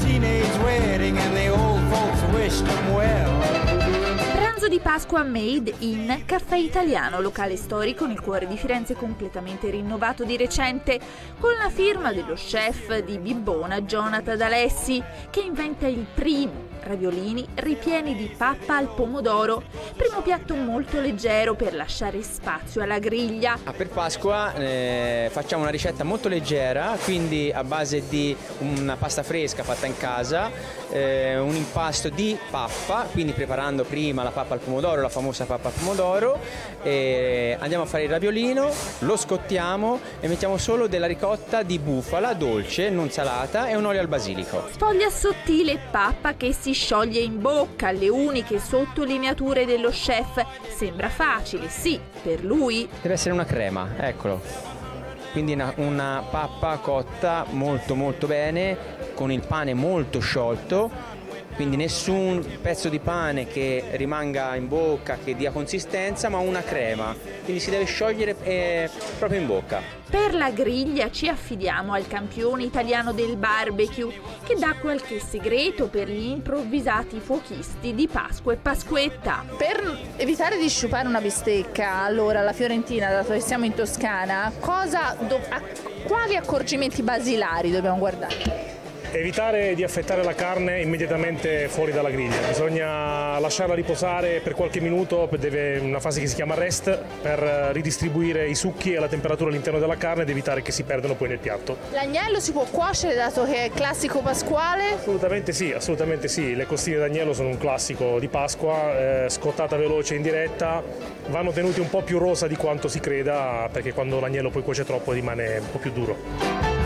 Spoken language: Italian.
teenage wedding and the old folks wished them well. Pranzo di Pasqua made in Caffè Italiano, locale storico nel cuore di Firenze completamente rinnovato di recente, con la firma dello chef di Bibbona Jonathan D'Alessi, che inventa il primo raviolini ripieni di pappa al pomodoro, primo piatto molto leggero per lasciare spazio alla griglia. Ah, per Pasqua eh, facciamo una ricetta molto leggera, quindi a base di una pasta fresca fatta in casa, eh, un impasto di pappa, quindi preparando prima la pappa al pomodoro, la famosa pappa al pomodoro, eh, andiamo a fare il raviolino, lo scottiamo e mettiamo solo della ricotta di bufala dolce, non salata e un olio al basilico. Sfoglia sottile pappa che si scioglie in bocca, le uniche sottolineature dello chef. Sembra facile, sì, per lui. Deve essere una crema, eccolo. Quindi una, una pappa cotta molto molto bene, con il pane molto sciolto quindi nessun pezzo di pane che rimanga in bocca, che dia consistenza, ma una crema, quindi si deve sciogliere eh, proprio in bocca. Per la griglia ci affidiamo al campione italiano del barbecue che dà qualche segreto per gli improvvisati fuochisti di Pasqua e Pasquetta. Per evitare di sciupare una bistecca, allora la Fiorentina, dato che siamo in Toscana, cosa do- a- quali accorgimenti basilari dobbiamo guardare? Evitare di affettare la carne immediatamente fuori dalla griglia, bisogna lasciarla riposare per qualche minuto, deve una fase che si chiama rest, per ridistribuire i succhi e la temperatura all'interno della carne ed evitare che si perdano poi nel piatto. L'agnello si può cuocere dato che è classico pasquale? Assolutamente sì, assolutamente sì, le costine d'agnello sono un classico di Pasqua, eh, scottata veloce in diretta, vanno tenuti un po' più rosa di quanto si creda perché quando l'agnello poi cuoce troppo rimane un po' più duro.